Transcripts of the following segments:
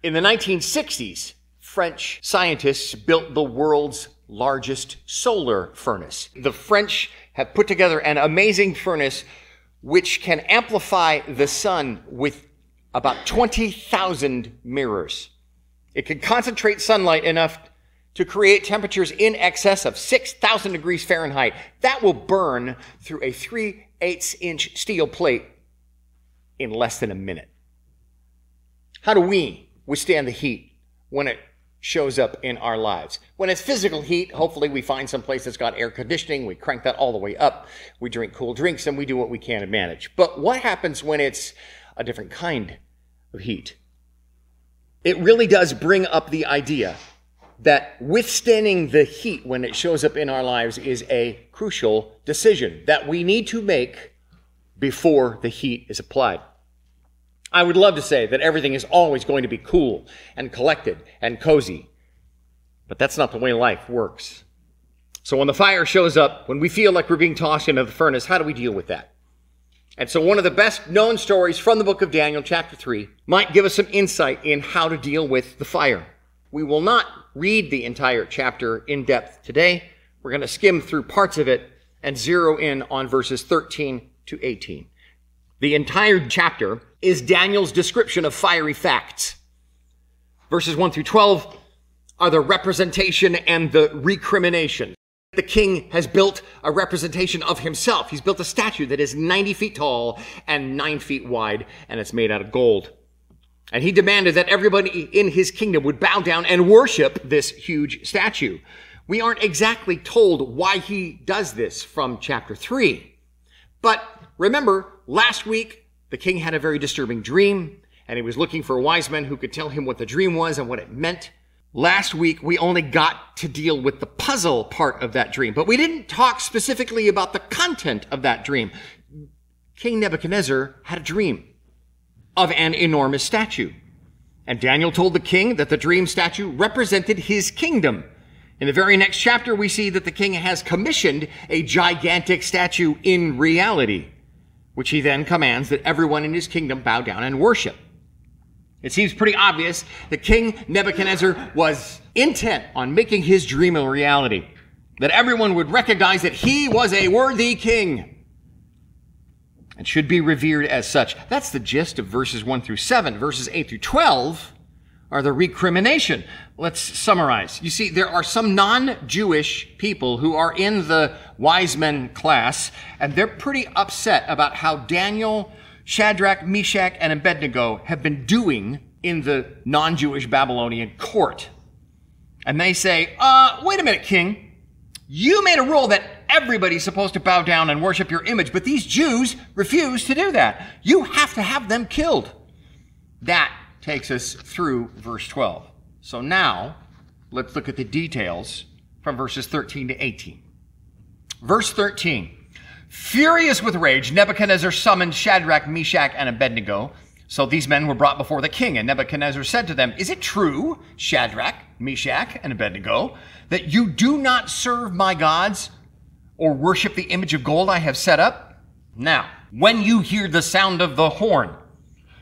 In the 1960s, French scientists built the world's largest solar furnace. The French have put together an amazing furnace which can amplify the sun with about 20,000 mirrors. It can concentrate sunlight enough to create temperatures in excess of 6,000 degrees Fahrenheit. That will burn through a 3 8 inch steel plate in less than a minute. How do we withstand the heat when it shows up in our lives? When it's physical heat, hopefully we find some place that's got air conditioning, we crank that all the way up, we drink cool drinks, and we do what we can to manage. But what happens when it's a different kind of heat? It really does bring up the idea that withstanding the heat when it shows up in our lives is a crucial decision that we need to make before the heat is applied. I would love to say that everything is always going to be cool and collected and cozy, but that's not the way life works. So when the fire shows up, when we feel like we're being tossed into the furnace, how do we deal with that? And so one of the best known stories from the book of Daniel, chapter 3, might give us some insight in how to deal with the fire. We will not read the entire chapter in depth today. We're going to skim through parts of it and zero in on verses 13 to 18. The entire chapter is Daniel's description of fiery facts. Verses 1 through 12 are the representation and the recrimination. The king has built a representation of himself. He's built a statue that is 90 feet tall and 9 feet wide, and it's made out of gold. And he demanded that everybody in his kingdom would bow down and worship this huge statue. We aren't exactly told why he does this from chapter 3. But remember, last week, the king had a very disturbing dream, and he was looking for a wise men who could tell him what the dream was and what it meant. Last week, we only got to deal with the puzzle part of that dream, but we didn't talk specifically about the content of that dream. King Nebuchadnezzar had a dream of an enormous statue. And Daniel told the king that the dream statue represented his kingdom. In the very next chapter, we see that the king has commissioned a gigantic statue in reality, which he then commands that everyone in his kingdom bow down and worship. It seems pretty obvious that King Nebuchadnezzar was intent on making his dream a reality, that everyone would recognize that he was a worthy king and should be revered as such. That's the gist of verses 1 through 7. Verses 8 through 12 are the recrimination. Let's summarize. You see, there are some non-Jewish people who are in the wise men class, and they're pretty upset about how Daniel, Shadrach, Meshach, and Abednego have been doing in the non-Jewish Babylonian court. And they say, uh, wait a minute, king. You made a rule that everybody's supposed to bow down and worship your image, but these Jews refuse to do that. You have to have them killed. That takes us through verse 12. So now, let's look at the details from verses 13 to 18. Verse 13. Furious with rage, Nebuchadnezzar summoned Shadrach, Meshach, and Abednego. So these men were brought before the king, and Nebuchadnezzar said to them, Is it true, Shadrach, Meshach, and Abednego, that you do not serve my gods or worship the image of gold I have set up? Now, when you hear the sound of the horn,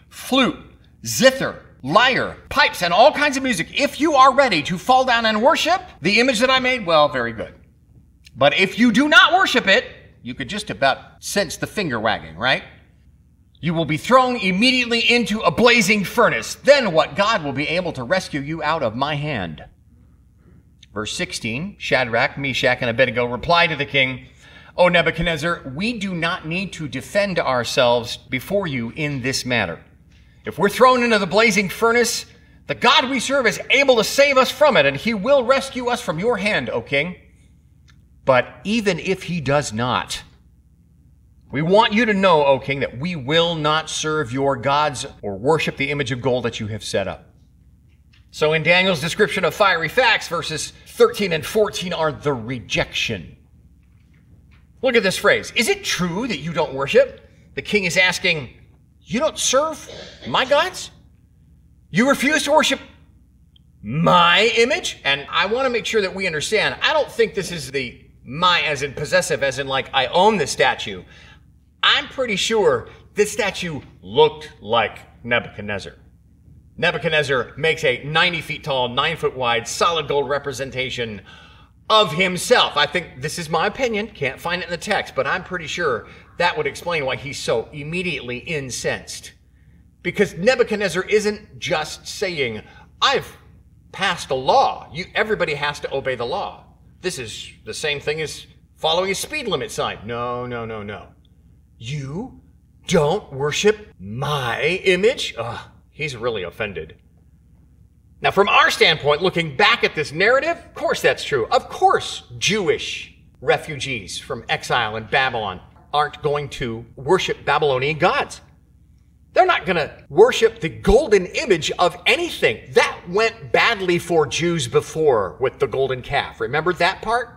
flute, zither, lyre, pipes, and all kinds of music, if you are ready to fall down and worship the image that I made, well, very good. But if you do not worship it, you could just about sense the finger wagging, right? You will be thrown immediately into a blazing furnace. Then what? God will be able to rescue you out of my hand. Verse 16 Shadrach, Meshach, and Abednego reply to the king, O Nebuchadnezzar, we do not need to defend ourselves before you in this matter. If we're thrown into the blazing furnace, the God we serve is able to save us from it, and he will rescue us from your hand, O king. But even if he does not, we want you to know, O king, that we will not serve your gods or worship the image of gold that you have set up. So in Daniel's description of fiery facts, verses 13 and 14 are the rejection. Look at this phrase. Is it true that you don't worship? The king is asking, You don't serve my gods? You refuse to worship my image? And I want to make sure that we understand. I don't think this is the my as in possessive, as in like I own the statue. I'm pretty sure this statue looked like Nebuchadnezzar. Nebuchadnezzar makes a 90 feet tall, 9 foot wide, solid gold representation of himself. I think this is my opinion, can't find it in the text, but I'm pretty sure that would explain why he's so immediately incensed. Because Nebuchadnezzar isn't just saying, I've passed a law. You, everybody has to obey the law. This is the same thing as following a speed limit sign. No, no, no, no. You don't worship my image? Ugh, he's really offended. Now, from our standpoint, looking back at this narrative, of course that's true. Of course, Jewish refugees from exile in Babylon aren't going to worship Babylonian gods. They're not going to worship the golden image of anything. That went badly for Jews before with the golden calf. Remember that part?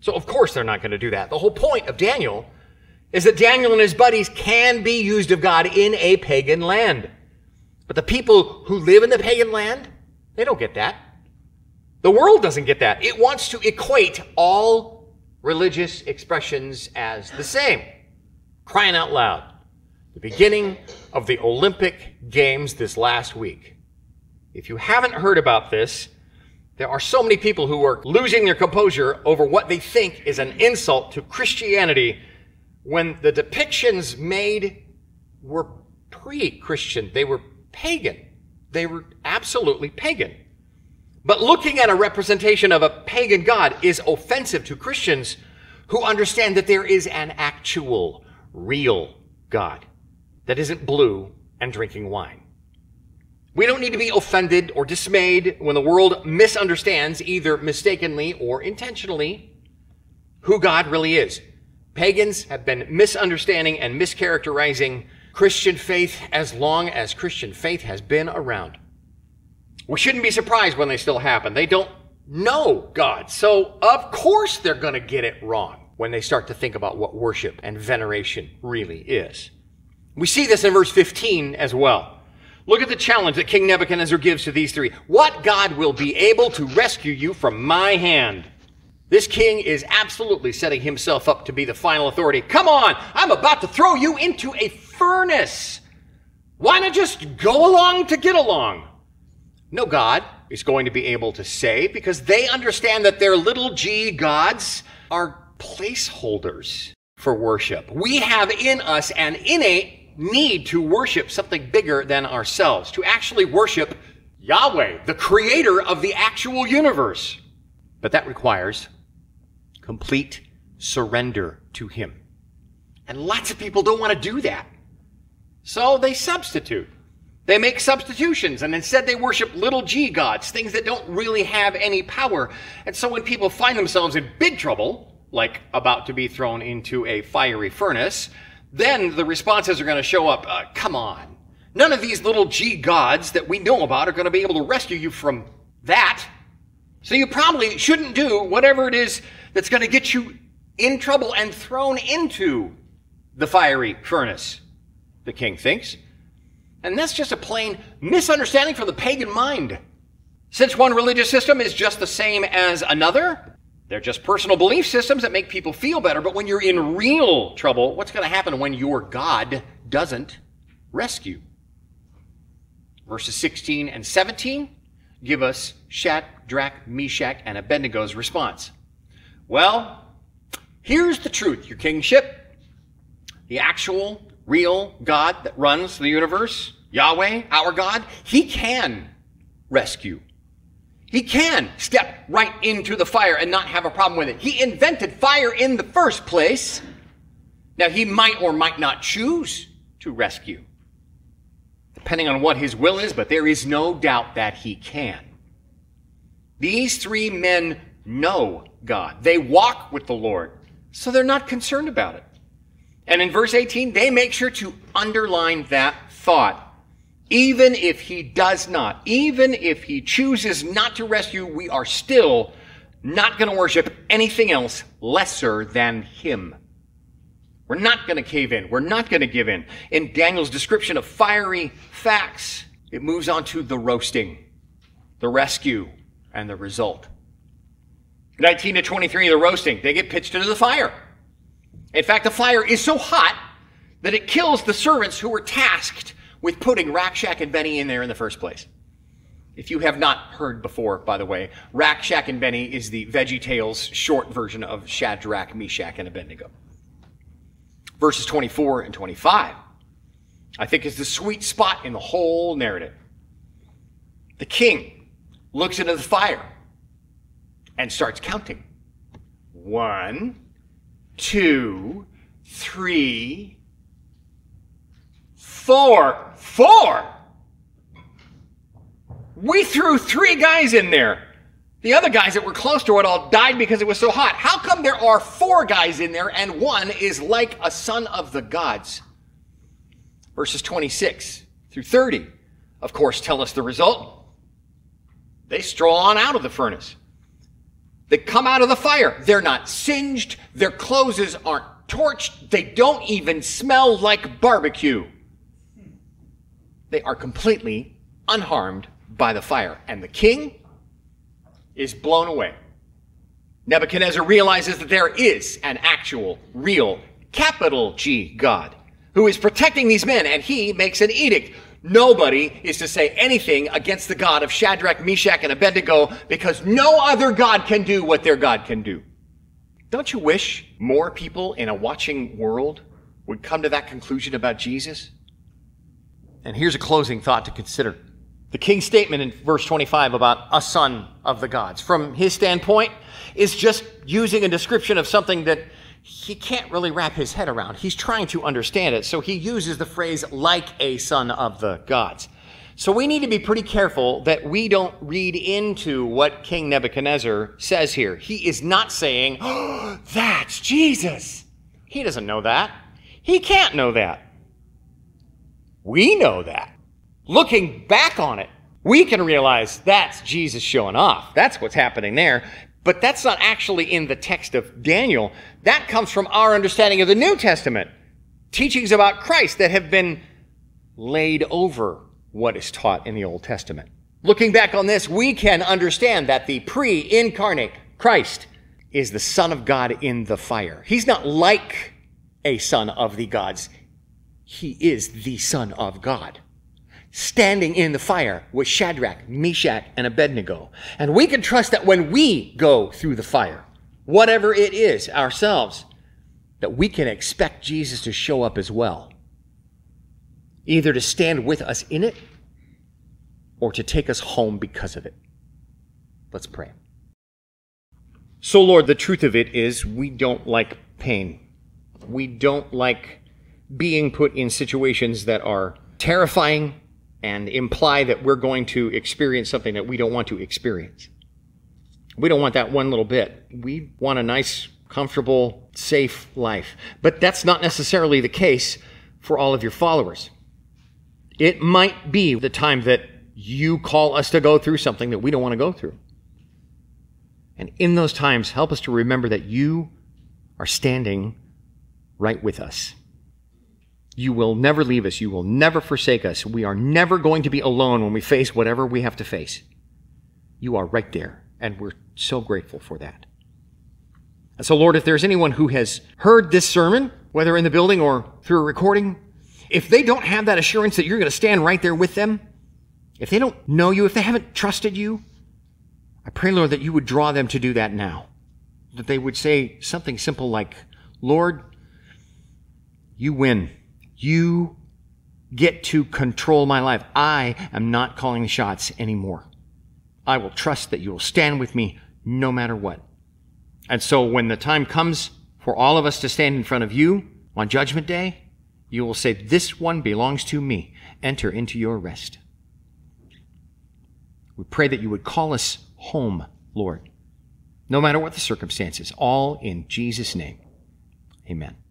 So, of course, they're not going to do that. The whole point of Daniel is that Daniel and his buddies can be used of God in a pagan land. But the people who live in the pagan land, they don't get that. The world doesn't get that. It wants to equate all religious expressions as the same. Crying out loud. The beginning of the Olympic Games this last week. If you haven't heard about this, there are so many people who are losing their composure over what they think is an insult to Christianity when the depictions made were pre Christian. They were pagan. They were absolutely pagan. But looking at a representation of a pagan god is offensive to Christians who understand that there is an actual, real God that isn't blue and drinking wine. We don't need to be offended or dismayed when the world misunderstands, either mistakenly or intentionally, who God really is. Pagans have been misunderstanding and mischaracterizing Christian faith as long as Christian faith has been around. We shouldn't be surprised when they still happen. They don't know God. So, of course, they're going to get it wrong when they start to think about what worship and veneration really is. We see this in verse 15 as well. Look at the challenge that King Nebuchadnezzar gives to these three. What God will be able to rescue you from my hand? This king is absolutely setting himself up to be the final authority. Come on, I'm about to throw you into a furnace. Why not just go along to get along? No God is going to be able to say because they understand that their little g gods are placeholders for worship. We have in us an innate need to worship something bigger than ourselves, to actually worship Yahweh, the creator of the actual universe. But that requires complete surrender to Him. And lots of people don't want to do that. So they substitute. They make substitutions and instead they worship little g gods, things that don't really have any power. And so when people find themselves in big trouble, like about to be thrown into a fiery furnace, then the responses are going to show up. Uh, come on. None of these little g gods that we know about are going to be able to rescue you from that. So you probably shouldn't do whatever it is that's going to get you in trouble and thrown into the fiery furnace, the king thinks. And that's just a plain misunderstanding from the pagan mind. Since one religious system is just the same as another, they're just personal belief systems that make people feel better. But when you're in real trouble, what's going to happen when your God doesn't rescue? Verses 16 and 17 give us Shadrach, Meshach, and Abednego's response. Well, here's the truth, your kingship. The actual, real God that runs the universe, Yahweh, our God, He can rescue. He can step right into the fire and not have a problem with it. He invented fire in the first place. Now, He might or might not choose to rescue, depending on what His will is, but there is no doubt that He can. These three men know God. They walk with the Lord, so they're not concerned about it. And in verse 18, they make sure to underline that thought. Even if he does not, even if he chooses not to rescue, we are still not going to worship anything else lesser than him. We're not going to cave in. We're not going to give in. In Daniel's description of fiery facts, it moves on to the roasting, the rescue, and the result. 19 to 23, the roasting, they get pitched into the fire. In fact, the fire is so hot that it kills the servants who were tasked with putting Rack, Shack, and Benny in there in the first place. If you have not heard before, by the way, Rack, Shack, and Benny is the Veggie Tales short version of Shadrach, Meshach, and Abednego. Verses 24 and 25, I think, is the sweet spot in the whole narrative. The king looks into the fire and starts counting. One, two, three, four. Four! We threw three guys in there. The other guys that were close to it all died because it was so hot. How come there are four guys in there and one is like a son of the gods? Verses 26 through 30, of course, tell us the result. They stroll on out of the furnace. They come out of the fire. They're not singed. Their clothes aren't torched. They don't even smell like barbecue. They are completely unharmed by the fire. And the king is blown away. Nebuchadnezzar realizes that there is an actual, real, capital G God who is protecting these men, and he makes an edict. Nobody is to say anything against the God of Shadrach, Meshach, and Abednego because no other God can do what their God can do. Don't you wish more people in a watching world would come to that conclusion about Jesus? And here's a closing thought to consider. The king's statement in verse 25 about a son of the gods, from his standpoint, is just using a description of something that he can't really wrap his head around. He's trying to understand it, so he uses the phrase like a son of the gods. So we need to be pretty careful that we don't read into what King Nebuchadnezzar says here. He is not saying, oh, that's Jesus. He doesn't know that. He can't know that. We know that. Looking back on it, we can realize that's Jesus showing off. That's what's happening there. But that's not actually in the text of Daniel. That comes from our understanding of the New Testament. Teachings about Christ that have been laid over what is taught in the Old Testament. Looking back on this, we can understand that the pre incarnate Christ is the Son of God in the fire. He's not like a son of the gods, he is the Son of God standing in the fire with Shadrach, Meshach, and Abednego. And we can trust that when we go through the fire, whatever it is ourselves, that we can expect Jesus to show up as well. Either to stand with us in it or to take us home because of it. Let's pray. So, Lord, the truth of it is we don't like pain. We don't like being put in situations that are terrifying and imply that we're going to experience something that we don't want to experience. We don't want that one little bit. We want a nice, comfortable, safe life. But that's not necessarily the case for all of your followers. It might be the time that you call us to go through something that we don't want to go through. And in those times, help us to remember that you are standing right with us. You will never leave us. You will never forsake us. We are never going to be alone when we face whatever we have to face. You are right there, and we're so grateful for that. And so, Lord, if there's anyone who has heard this sermon, whether in the building or through a recording, if they don't have that assurance that you're going to stand right there with them, if they don't know you, if they haven't trusted you, I pray, Lord, that you would draw them to do that now. That they would say something simple like, Lord, you win. You get to control my life. I am not calling the shots anymore. I will trust that you will stand with me no matter what. And so when the time comes for all of us to stand in front of you on Judgment Day, you will say, This one belongs to me. Enter into your rest. We pray that you would call us home, Lord, no matter what the circumstances, all in Jesus' name. Amen.